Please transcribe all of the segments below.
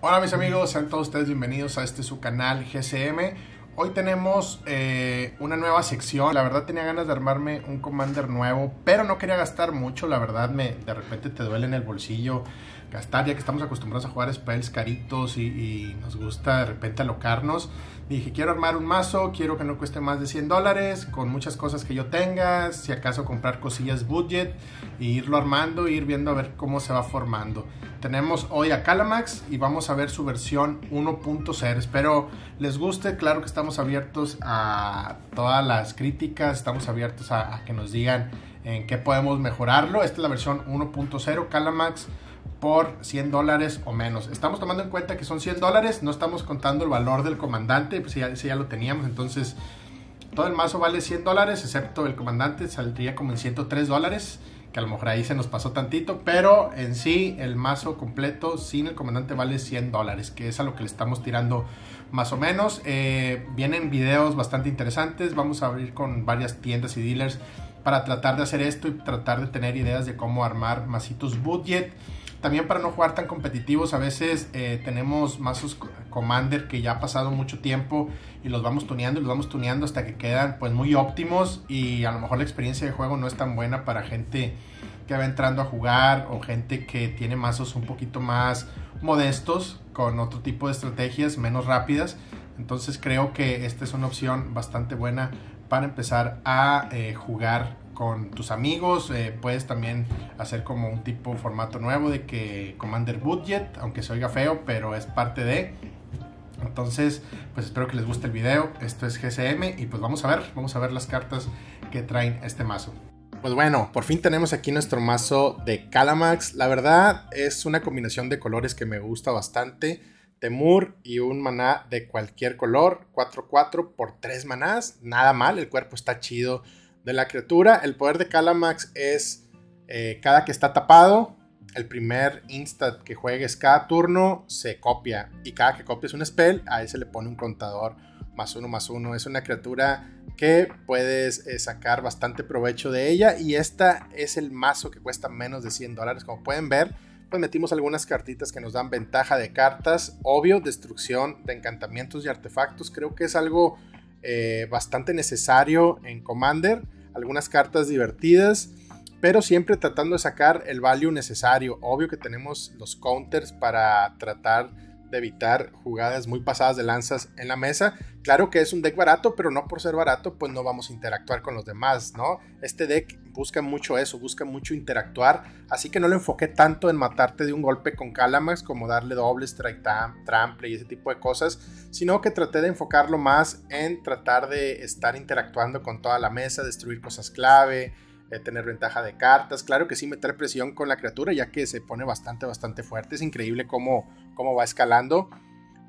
Hola mis amigos, sean todos ustedes bienvenidos a este su canal GCM. Hoy tenemos eh, una nueva sección. La verdad tenía ganas de armarme un Commander nuevo, pero no quería gastar mucho. La verdad me de repente te duele en el bolsillo gastar, ya que estamos acostumbrados a jugar spells caritos y, nos gusta de repente alocarnos. Dije, quiero armar un mazo, quiero que no cueste más de 100 dólares, con muchas cosas que yo tenga, si acaso comprar cosillas budget, e irlo armando, ir viendo a ver cómo se va formando. Tenemos hoy a Calamax y vamos a ver su versión 1.0. Espero les guste, claro que estamos abiertos a todas las críticas, estamos abiertos a, que nos digan en qué podemos mejorarlo. Esta es la versión 1.0 Calamax por 100 dólares o menos. Estamos tomando en cuenta que son 100 dólares, no estamos contando el valor del comandante, pues ya, ya lo teníamos, entonces todo el mazo vale 100 dólares, excepto el comandante saldría como en 103 dólares, que a lo mejor ahí se nos pasó tantito, pero en sí el mazo completo sin el comandante vale 100 dólares, que es a lo que le estamos tirando más o menos. Eh, vienen videos bastante interesantes, vamos a abrir con varias tiendas y dealers para tratar de hacer esto y tratar de tener ideas de cómo armar masitos budget. También para no jugar tan competitivos, a veces eh, tenemos mazos Commander que ya ha pasado mucho tiempo y los vamos tuneando y los vamos tuneando hasta que quedan pues muy óptimos y a lo mejor la experiencia de juego no es tan buena para gente que va entrando a jugar o gente que tiene mazos un poquito más modestos con otro tipo de estrategias menos rápidas. Entonces creo que esta es una opción bastante buena para empezar a eh, jugar con tus amigos. Eh, puedes también hacer como un tipo formato nuevo de que Commander Budget, aunque se oiga feo, pero es parte de. Entonces, pues espero que les guste el video. Esto es GCM y pues vamos a ver, vamos a ver las cartas que traen este mazo. Pues bueno, por fin tenemos aquí nuestro mazo de Calamax. La verdad es una combinación de colores que me gusta bastante. Temur y un maná de cualquier color. 4-4 por 3 manás. Nada mal, el cuerpo está chido de la criatura. El poder de Calamax es eh, cada que está tapado, el primer instant que juegues cada turno se copia. Y cada que copies un spell, ahí se le pone un contador más uno más uno. Es una criatura que puedes eh, sacar bastante provecho de ella. Y esta es el mazo que cuesta menos de 100 dólares. Como pueden ver, pues metimos algunas cartitas que nos dan ventaja de cartas. Obvio, destrucción de encantamientos y artefactos. Creo que es algo eh, bastante necesario en Commander algunas cartas divertidas, pero siempre tratando de sacar el value necesario. Obvio que tenemos los counters para tratar de evitar jugadas muy pasadas de lanzas en la mesa. Claro que es un deck barato, pero no por ser barato, pues no vamos a interactuar con los demás, ¿no? Este deck busca mucho eso, busca mucho interactuar, así que no lo enfoqué tanto en matarte de un golpe con Calamax como darle doble strike trample y ese tipo de cosas, sino que traté de enfocarlo más en tratar de estar interactuando con toda la mesa, destruir cosas clave, tener ventaja de cartas. Claro que sí, meter presión con la criatura, ya que se pone bastante, bastante fuerte. Es increíble cómo, cómo va escalando.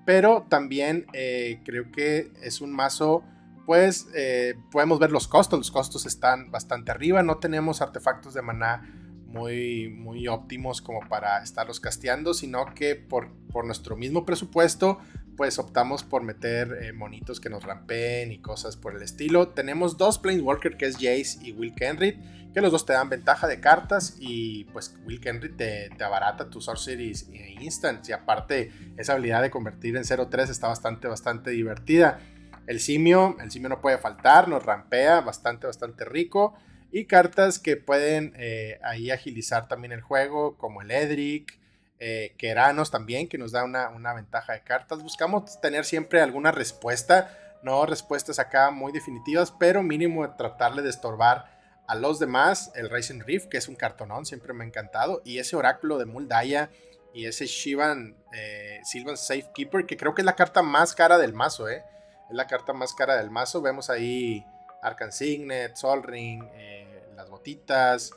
Pero también eh, creo que es un mazo, pues eh, podemos ver los costos. Los costos están bastante arriba. No tenemos artefactos de maná muy, muy óptimos como para estarlos casteando, sino que por, por nuestro mismo presupuesto pues optamos por meter eh, monitos que nos rampeen y cosas por el estilo. Tenemos dos Planeswalker que es Jace y Will Kenrit, que los dos te dan ventaja de cartas y pues Will Kenrit te, te abarata tus sorceries e instants y aparte esa habilidad de convertir en 0-3 está bastante, bastante divertida. El simio, el simio no puede faltar, nos rampea, bastante, bastante rico. Y cartas que pueden eh, ahí agilizar también el juego, como el Edric, eh, Queranos también, que nos da una, una, ventaja de cartas. Buscamos tener siempre alguna respuesta, no respuestas acá muy definitivas, pero mínimo tratarle de estorbar a los demás. El Racing Reef, que es un cartonón, siempre me ha encantado, y ese oráculo de Muldaya y ese Shivan eh, Sylvan Safekeeper, que creo que es la carta más cara del mazo, ¿eh? Es la carta más cara del mazo. Vemos ahí Arcan Signet, Sol Ring, eh, las botitas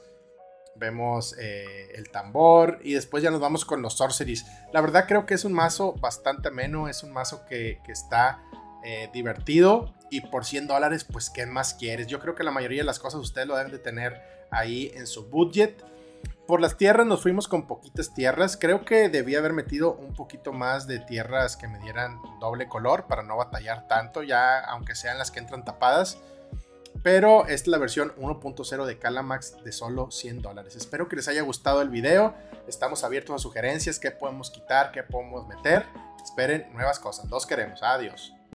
vemos eh, el tambor y después ya nos vamos con los sorceries. La verdad creo que es un mazo bastante ameno, es un mazo que, está eh, divertido y por 100 dólares pues ¿qué más quieres? Yo creo que la mayoría de las cosas ustedes lo deben de tener ahí en su budget. Por las tierras nos fuimos con poquitas tierras. Creo que debía haber metido un poquito más de tierras que me dieran doble color para no batallar tanto, ya aunque sean las que entran tapadas. Pero esta es la versión 1.0 de Calamax de solo 100 dólares. Espero que les haya gustado el video. Estamos abiertos a sugerencias, qué podemos quitar, qué podemos meter. Esperen nuevas cosas. Los queremos. Adiós.